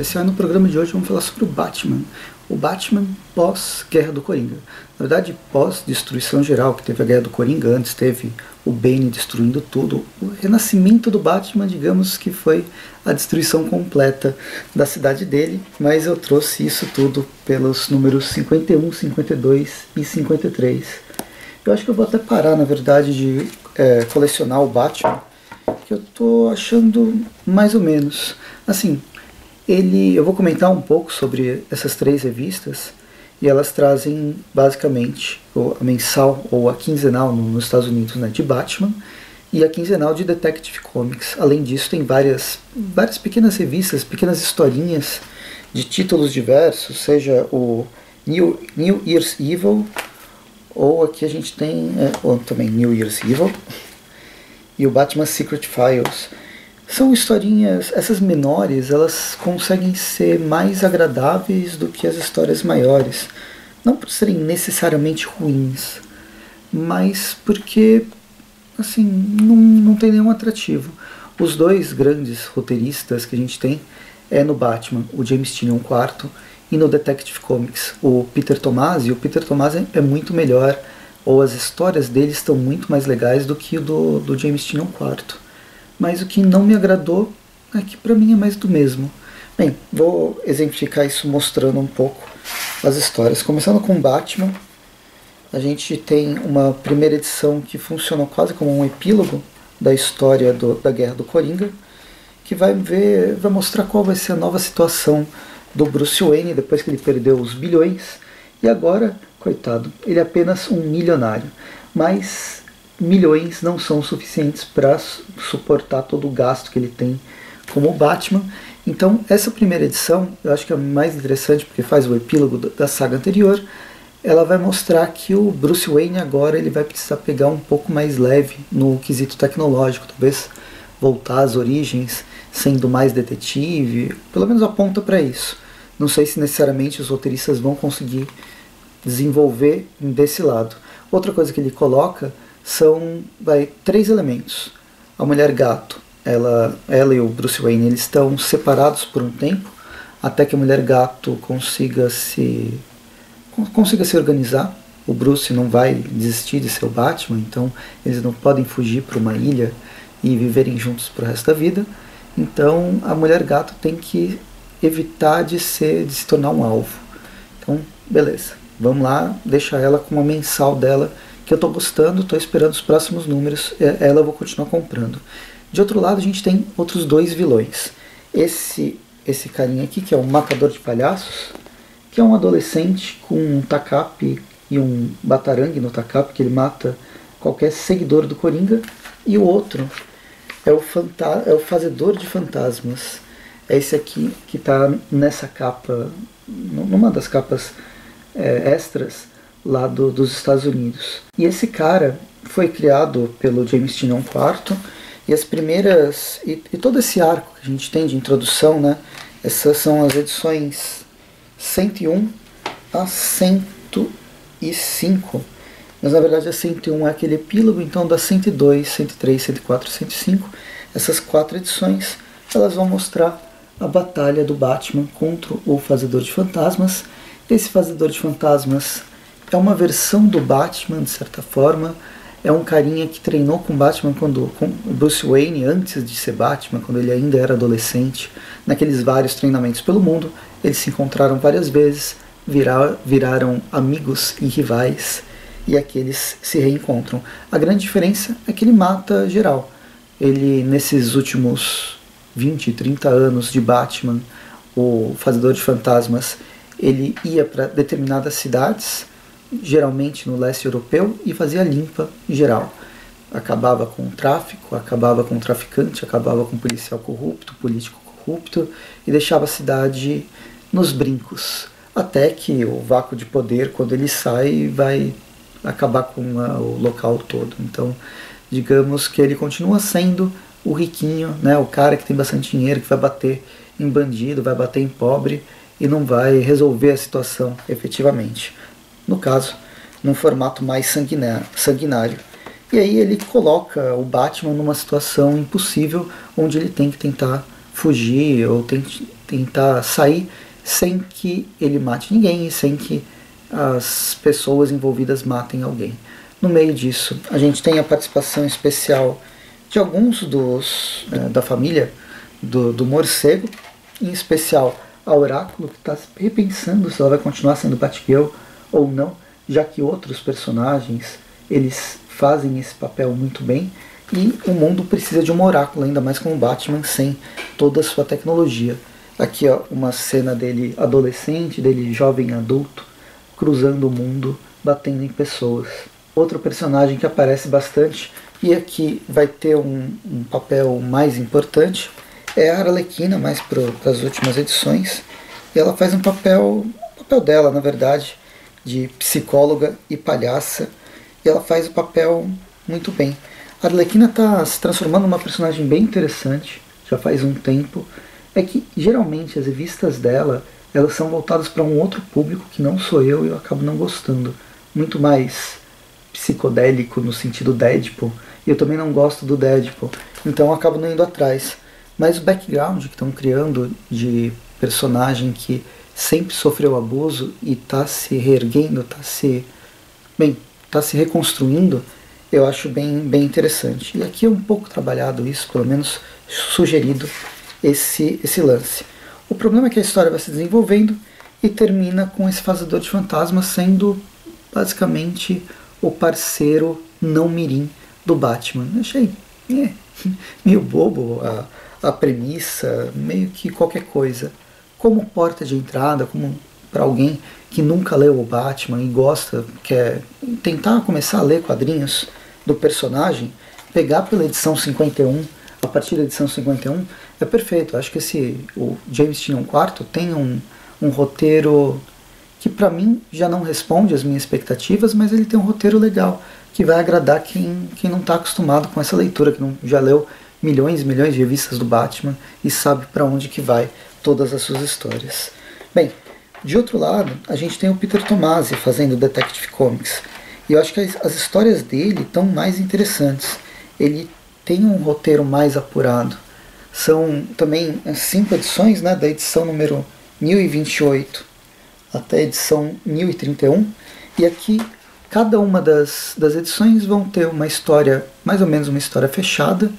especial no programa de hoje vamos falar sobre o Batman. O Batman pós-Guerra do Coringa. Na verdade, pós-destruição geral, que teve a Guerra do Coringa, antes teve o Bane destruindo tudo. O renascimento do Batman, digamos que foi a destruição completa da cidade dele, mas eu trouxe isso tudo pelos números 51, 52 e 53. Eu acho que eu vou até parar, na verdade, de é, colecionar o Batman, que eu tô achando mais ou menos. Assim, ele, eu vou comentar um pouco sobre essas três revistas e elas trazem basicamente a mensal ou a quinzenal nos Estados Unidos né, de Batman e a quinzenal de Detective Comics. Além disso, tem várias, várias pequenas revistas, pequenas historinhas de títulos diversos, seja o New, New Year's Evil, ou aqui a gente tem é, também New Year's Evil, e o Batman Secret Files. São historinhas, essas menores, elas conseguem ser mais agradáveis do que as histórias maiores. Não por serem necessariamente ruins, mas porque, assim, não, não tem nenhum atrativo. Os dois grandes roteiristas que a gente tem é no Batman, o James Tynion IV, e no Detective Comics, o Peter Tomasi. O Peter Tomasi é muito melhor, ou as histórias dele estão muito mais legais do que o do, do James Tynion IV mas o que não me agradou é que para mim é mais do mesmo. Bem, vou exemplificar isso mostrando um pouco as histórias. Começando com Batman, a gente tem uma primeira edição que funciona quase como um epílogo da história do, da Guerra do Coringa, que vai ver, vai mostrar qual vai ser a nova situação do Bruce Wayne depois que ele perdeu os bilhões e agora, coitado, ele é apenas um milionário. Mas milhões não são suficientes para suportar todo o gasto que ele tem como Batman. Então, essa primeira edição, eu acho que é mais interessante porque faz o epílogo da saga anterior. Ela vai mostrar que o Bruce Wayne agora ele vai precisar pegar um pouco mais leve no quesito tecnológico, talvez voltar às origens, sendo mais detetive, pelo menos aponta para isso. Não sei se necessariamente os roteiristas vão conseguir desenvolver desse lado. Outra coisa que ele coloca são vai, três elementos. A mulher gato, ela, ela e o Bruce Wayne eles estão separados por um tempo até que a mulher gato consiga se consiga se organizar. O Bruce não vai desistir de ser o Batman, então eles não podem fugir para uma ilha e viverem juntos para o resto da vida. Então a mulher gato tem que evitar de ser de se tornar um alvo. Então, beleza. Vamos lá, deixa ela com uma mensal dela que eu estou gostando, estou esperando os próximos números, é, ela eu vou continuar comprando. De outro lado, a gente tem outros dois vilões. Esse esse carinha aqui, que é um matador de palhaços, que é um adolescente com um tacape e um batarangue no tacape, que ele mata qualquer seguidor do Coringa. E o outro é o, é o fazedor de fantasmas. É esse aqui que está nessa capa, numa das capas é, extras, lá do, dos Estados Unidos. E esse cara foi criado pelo James Tynion IV e as primeiras e, e, todo esse arco que a gente tem de introdução, né? Essas são as edições 101 a 105. Mas na verdade a 101 é aquele epílogo, então da 102, 103, 104, 105, essas quatro edições, elas vão mostrar a batalha do Batman contra o Fazedor de Fantasmas. Esse Fazedor de Fantasmas é uma versão do Batman, de certa forma. É um carinha que treinou com Batman quando com Bruce Wayne antes de ser Batman, quando ele ainda era adolescente, naqueles vários treinamentos pelo mundo. Eles se encontraram várias vezes, virar, viraram amigos e rivais, e aqui eles se reencontram. A grande diferença é que ele mata geral. Ele, nesses últimos 20, 30 anos de Batman, o Fazedor de Fantasmas, ele ia para determinadas cidades geralmente no leste europeu, e fazia limpa geral. Acabava com o tráfico, acabava com o traficante, acabava com o policial corrupto, político corrupto, e deixava a cidade nos brincos. Até que o vácuo de poder, quando ele sai, vai acabar com a, o local todo. Então, digamos que ele continua sendo o riquinho, né, o cara que tem bastante dinheiro, que vai bater em bandido, vai bater em pobre e não vai resolver a situação efetivamente no caso, num formato mais sanguinário. E aí ele coloca o Batman numa situação impossível, onde ele tem que tentar fugir ou tentar sair sem que ele mate ninguém e sem que as pessoas envolvidas matem alguém. No meio disso, a gente tem a participação especial de alguns dos é, da família do, do morcego, em especial a Oráculo, que está repensando se ela vai continuar sendo Batgirl ou não, já que outros personagens eles fazem esse papel muito bem e o mundo precisa de um oráculo, ainda mais com o Batman sem toda a sua tecnologia. Aqui ó, uma cena dele adolescente, dele jovem adulto, cruzando o mundo, batendo em pessoas. Outro personagem que aparece bastante e aqui vai ter um, um papel mais importante é a Arlequina, mais para as últimas edições. E ela faz um papel, papel dela, na verdade, de psicóloga e palhaça. E ela faz o papel muito bem. A Arlequina está se transformando numa personagem bem interessante, já faz um tempo. É que geralmente as revistas dela elas são voltadas para um outro público que não sou eu e eu acabo não gostando. Muito mais psicodélico no sentido Deadpool. E eu também não gosto do Deadpool. Então eu acabo não indo atrás. Mas o background que estão criando de personagem que sempre sofreu abuso e está se reerguendo, está se bem, está se reconstruindo, eu acho bem, bem interessante. E aqui é um pouco trabalhado isso, pelo menos sugerido esse, esse lance. O problema é que a história vai se desenvolvendo e termina com esse fazedor de fantasmas sendo basicamente o parceiro não mirim do Batman. Eu achei é, meio bobo a, a premissa, meio que qualquer coisa. Como porta de entrada, como para alguém que nunca leu o Batman e gosta, quer tentar começar a ler quadrinhos do personagem, pegar pela edição 51, a partir da edição 51, é perfeito. Acho que esse o James Tynion IV tem um, um roteiro que para mim já não responde às minhas expectativas, mas ele tem um roteiro legal que vai agradar quem, quem não está acostumado com essa leitura, que não, já leu milhões e milhões de revistas do Batman e sabe para onde que vai todas as suas histórias. Bem, de outro lado, a gente tem o Peter Tomasi fazendo Detective Comics. E eu acho que as, as histórias dele estão mais interessantes. Ele tem um roteiro mais apurado. São também cinco edições, né, da edição número 1028 até a edição 1031. E aqui cada uma das, das edições vão ter uma história, mais ou menos uma história fechada,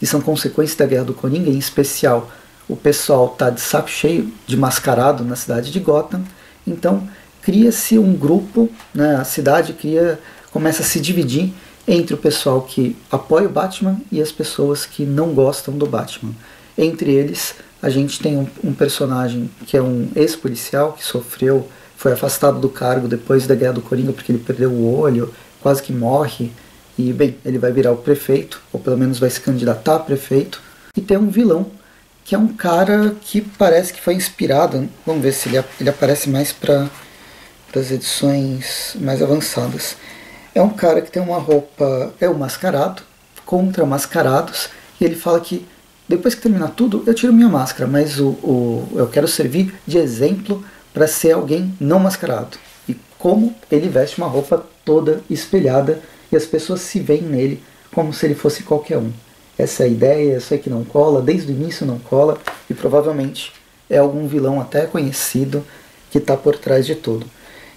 e são consequências da Guerra do Coringa, em especial o pessoal está de saco cheio de mascarado na cidade de Gotham, então cria-se um grupo, né, a cidade cria, começa a se dividir entre o pessoal que apoia o Batman e as pessoas que não gostam do Batman. Entre eles, a gente tem um, um personagem que é um ex-policial que sofreu, foi afastado do cargo depois da Guerra do Coringa porque ele perdeu o olho, quase que morre, e, bem, ele vai virar o prefeito, ou pelo menos vai se candidatar a prefeito. E tem um vilão, que é um cara que parece que foi inspirado. Vamos ver se ele, ele aparece mais para as edições mais avançadas. É um cara que tem uma roupa. É o um mascarado, contra mascarados, e ele fala que depois que terminar tudo, eu tiro minha máscara, mas o, o eu quero servir de exemplo para ser alguém não mascarado. E como ele veste uma roupa toda espelhada e as pessoas se veem nele como se ele fosse qualquer um. Essa ideia, eu sei que não cola, desde o início não cola, e provavelmente é algum vilão até conhecido que está por trás de tudo.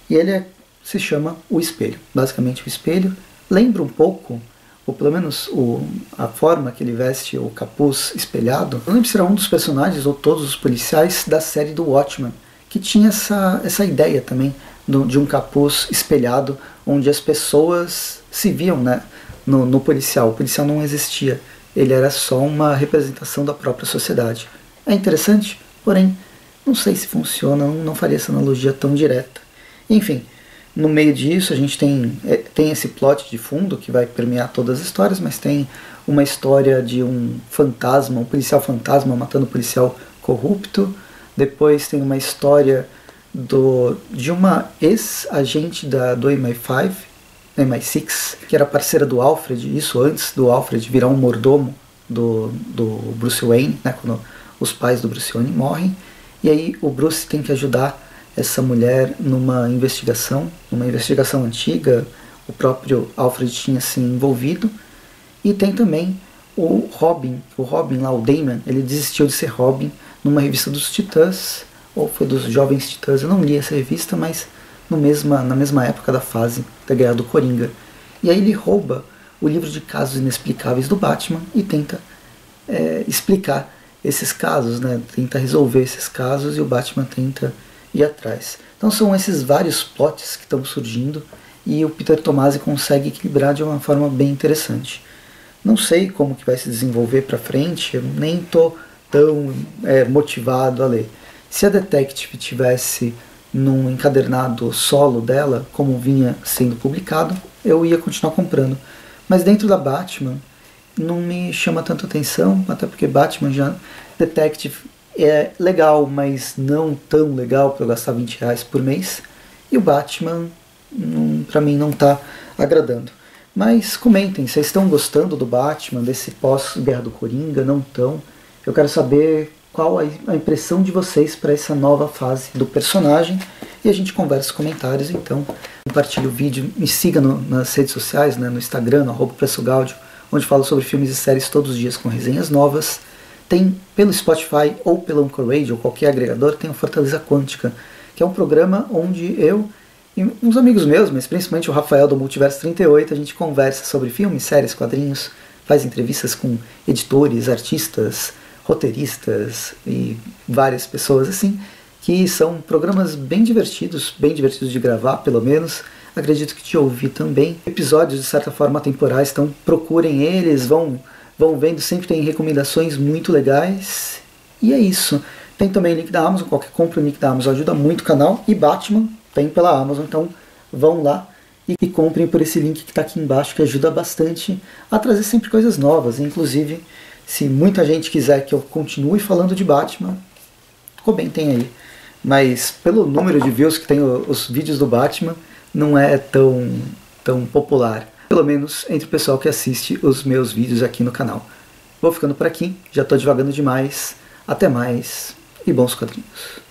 E ele é, se chama o espelho. Basicamente o espelho lembra um pouco, ou pelo menos o, a forma que ele veste o capuz espelhado, não lembro se era um dos personagens ou todos os policiais da série do Watchmen, que tinha essa, essa ideia também do, de um capuz espelhado, onde as pessoas se viam né, no, no policial. O policial não existia, ele era só uma representação da própria sociedade. É interessante, porém, não sei se funciona, não faria essa analogia tão direta. Enfim, no meio disso a gente tem, é, tem esse plot de fundo que vai permear todas as histórias, mas tem uma história de um fantasma, um policial fantasma matando um policial corrupto. Depois tem uma história do, de uma ex-agente do MI5, MI6, que era parceira do Alfred, isso antes do Alfred virar um mordomo do, do Bruce Wayne, né, quando os pais do Bruce Wayne morrem. E aí o Bruce tem que ajudar essa mulher numa investigação, numa investigação antiga, o próprio Alfred tinha se envolvido. E tem também o Robin, o Robin lá, o Damon, ele desistiu de ser Robin numa revista dos Titãs, ou foi dos Jovens Titãs, eu não li essa revista, mas no mesma, na mesma época da fase da Guerra do Coringa. E aí ele rouba o livro de casos inexplicáveis do Batman e tenta é, explicar esses casos, né? tenta resolver esses casos e o Batman tenta ir atrás. Então são esses vários plots que estão surgindo e o Peter Tomasi consegue equilibrar de uma forma bem interessante. Não sei como que vai se desenvolver para frente, eu nem estou tão é, motivado a ler. Se a Detective tivesse num encadernado solo dela, como vinha sendo publicado, eu ia continuar comprando. Mas dentro da Batman, não me chama tanto atenção, até porque Batman já Detective é legal, mas não tão legal para eu gastar 20 reais por mês. E o Batman, para mim, não está agradando. Mas comentem, vocês estão gostando do Batman, desse pós-Guerra do Coringa? Não estão? Eu quero saber qual a impressão de vocês para essa nova fase do personagem e a gente conversa comentários. Então, compartilhe o vídeo, me siga no, nas redes sociais, né, no Instagram, no arroba Gaudio, onde falo sobre filmes e séries todos os dias com resenhas novas. Tem pelo Spotify ou pelo Anchor Radio ou qualquer agregador, tem o Fortaleza Quântica, que é um programa onde eu e uns amigos meus, mas principalmente o Rafael do Multiverso 38, a gente conversa sobre filmes, séries, quadrinhos, faz entrevistas com editores, artistas, roteiristas e várias pessoas assim, que são programas bem divertidos, bem divertidos de gravar, pelo menos. Acredito que te ouvir também. Episódios de certa forma temporais, então procurem eles, vão vão vendo, sempre tem recomendações muito legais. E é isso. Tem também o link da Amazon, qualquer compra o link da Amazon ajuda muito o canal. E Batman tem pela Amazon, então vão lá e comprem por esse link que está aqui embaixo, que ajuda bastante a trazer sempre coisas novas. Inclusive, se muita gente quiser que eu continue falando de Batman, comentem aí. Mas pelo número de views que tem os vídeos do Batman, não é tão, tão popular. Pelo menos entre o pessoal que assiste os meus vídeos aqui no canal. Vou ficando por aqui, já estou divagando demais. Até mais e bons quadrinhos.